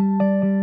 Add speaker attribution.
Speaker 1: Música